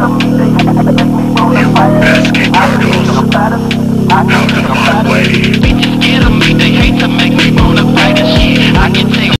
best keep your close. I